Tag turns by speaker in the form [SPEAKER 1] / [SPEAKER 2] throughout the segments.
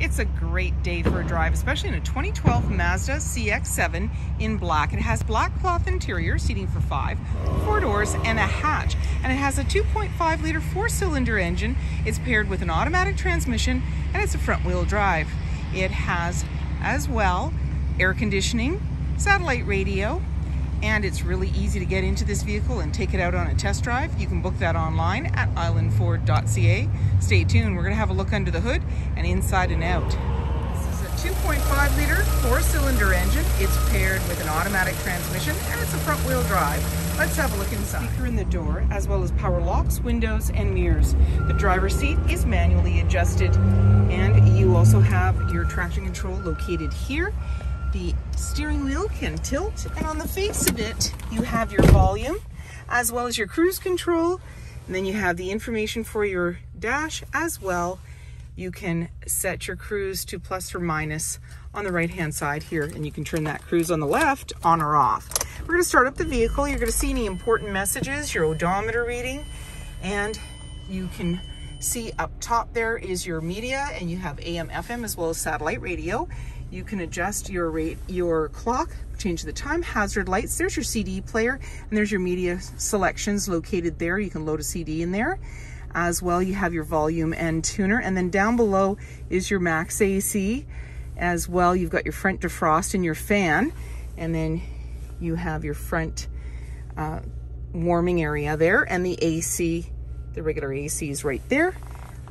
[SPEAKER 1] It's a great day for a drive, especially in a 2012 Mazda CX-7 in black. It has black cloth interior, seating for five, four doors, and a hatch. And it has a 2.5 liter four cylinder engine. It's paired with an automatic transmission and it's a front wheel drive. It has as well air conditioning, satellite radio, and it's really easy to get into this vehicle and take it out on a test drive. You can book that online at islandford.ca. Stay tuned, we're going to have a look under the hood and inside and out. This is a 2.5 liter four cylinder engine. It's paired with an automatic transmission and it's a front wheel drive. Let's have a look inside. Speaker in the door as well as power locks, windows and mirrors. The driver's seat is manually adjusted and you also have your traction control located here the steering wheel can tilt and on the face of it you have your volume as well as your cruise control and then you have the information for your dash as well you can set your cruise to plus or minus on the right hand side here and you can turn that cruise on the left on or off. We're going to start up the vehicle. You're going to see any important messages your odometer reading and you can see up top there is your media and you have AM FM as well as satellite radio you can adjust your rate, your clock, change the time, hazard lights. There's your CD player and there's your media selections located there. You can load a CD in there. As well, you have your volume and tuner. And then down below is your max AC. As well, you've got your front defrost and your fan. And then you have your front uh, warming area there and the AC, the regular AC is right there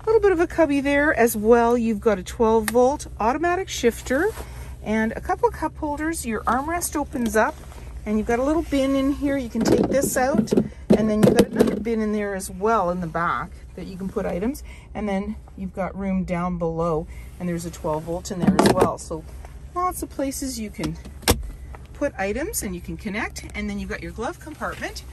[SPEAKER 1] little bit of a cubby there as well. You've got a 12 volt automatic shifter and a couple of cup holders. Your armrest opens up and you've got a little bin in here. You can take this out and then you've got another bin in there as well in the back that you can put items. And then you've got room down below and there's a 12 volt in there as well. So lots of places you can put items and you can connect. And then you've got your glove compartment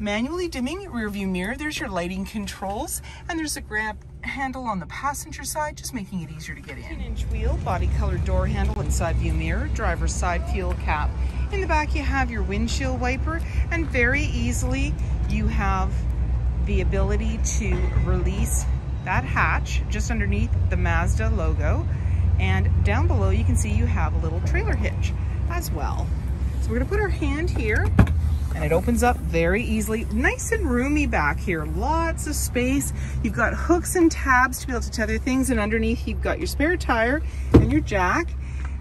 [SPEAKER 1] manually dimming rear view mirror. There's your lighting controls and there's a grab handle on the passenger side, just making it easier to get in. 10 inch wheel, body colored door handle and side view mirror, driver's side fuel cap. In the back you have your windshield wiper and very easily you have the ability to release that hatch just underneath the Mazda logo. And down below you can see you have a little trailer hitch as well. So we're gonna put our hand here and it opens up very easily. Nice and roomy back here, lots of space. You've got hooks and tabs to be able to tether things and underneath you've got your spare tire and your jack.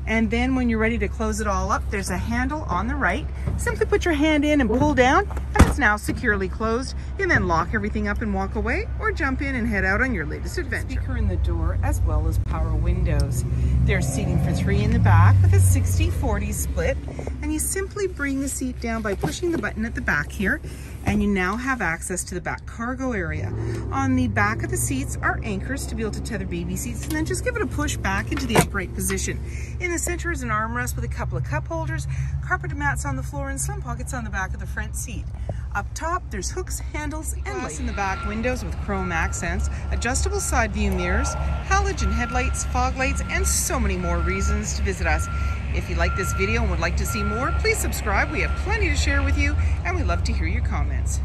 [SPEAKER 1] And then when you're ready to close it all up, there's a handle on the right. Simply put your hand in and pull down and it's now securely closed. You can then lock everything up and walk away or jump in and head out on your latest adventure. Speaker in the door as well as power windows. There's seating for three in the back with a 60-40 split and you simply bring the seat down by pushing the button at the back here and you now have access to the back cargo area. On the back of the seats are anchors to be able to tether baby seats and then just give it a push back into the upright position. In the center is an armrest with a couple of cup holders, carpet mats on the floor and some pockets on the back of the front seat. Up top, there's hooks, handles, and glass in the back windows with chrome accents, adjustable side view mirrors, halogen headlights, fog lights, and so many more reasons to visit us. If you like this video and would like to see more, please subscribe. We have plenty to share with you, and we love to hear your comments.